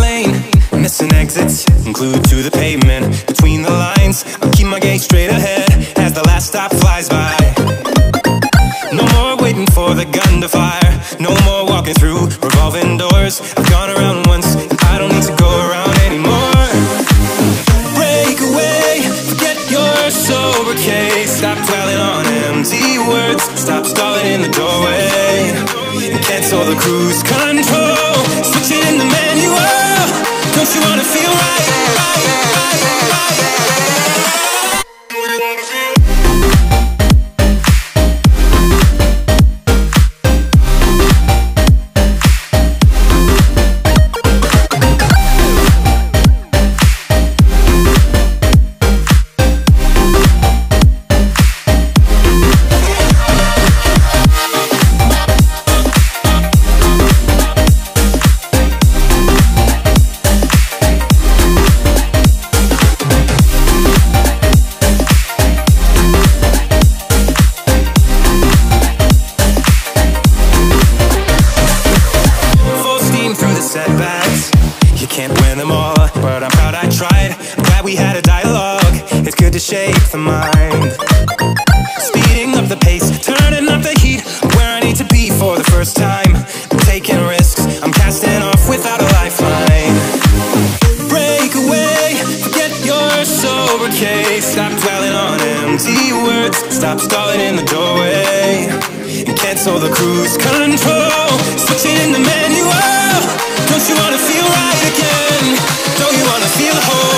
lane, missing exits, glued to the pavement. Between the lines, I'll keep my gaze straight ahead as the last stop flies by. No more waiting for the gun to fire. No more walking through revolving doors. I've gone around once, I don't need to go around anymore. Break away, forget your sober case. Stop dwelling on empty words. Stop stalling in the doorway. Cancel the cruise control. To shape the mind. Speeding up the pace, turning up the heat. Where I need to be for the first time. I'm taking risks. I'm casting off without a lifeline. Break away, forget your sober case. Stop dwelling on empty words. Stop stalling in the doorway. And cancel the cruise control. Switch it in the manual. Don't you wanna feel right again? Don't you wanna feel whole?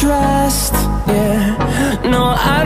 trust. Yeah, no, I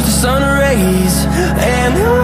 the sun rays and the.